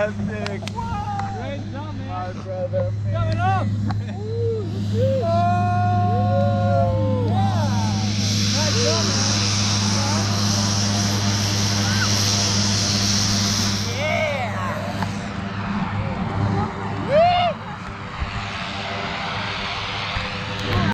fantastic. Great job, man. My brother. Man. Coming up.